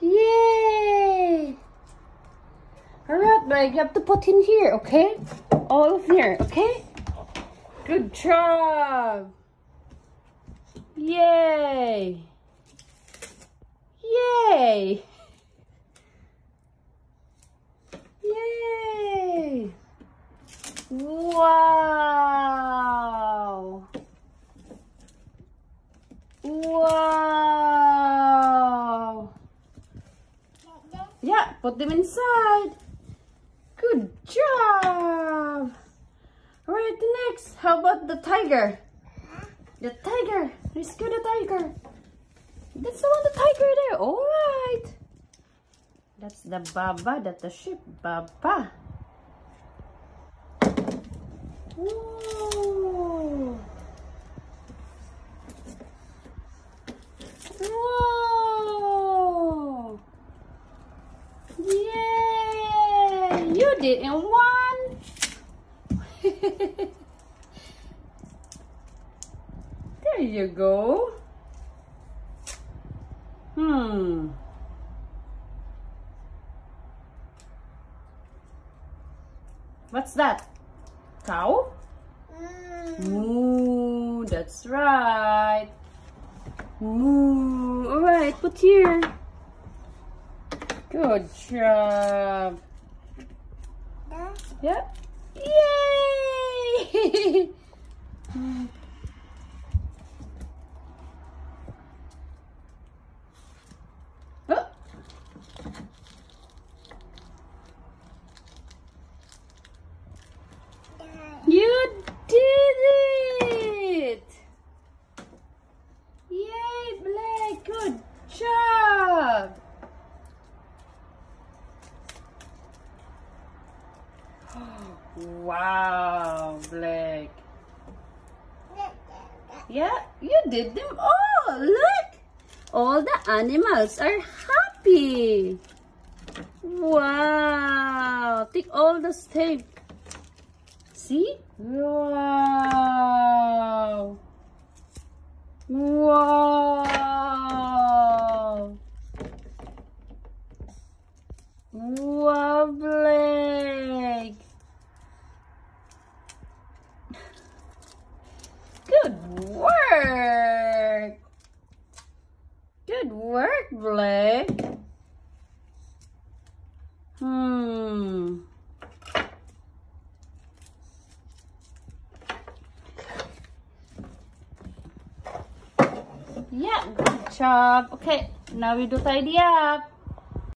Yay! Alright, Blake, you have to put in here, okay? All of here, okay? Good job! Yay! Yay! Wow! Wow! Yeah, put them inside. Good job. All right, the next. How about the tiger? The tiger. Go the tiger. That's the one, the tiger there. All right. That's the baba. That's the sheep. Baba. Whoa. Whoa. You did in one. there you go. Hmm. What's that? Cow? Moo, that's right. Moo. Alright, put here. Good job. Yep. Yay! oh. You did it! Yay, Blake! Good job! Wow, Blake. Yeah, you did them all. Look! All the animals are happy. Wow! Take all the tape. See? Wow! Wow! Wow, Blake! Good work! Good work, Blake! Hmm. Yeah, good job. Okay, now we do tidy up.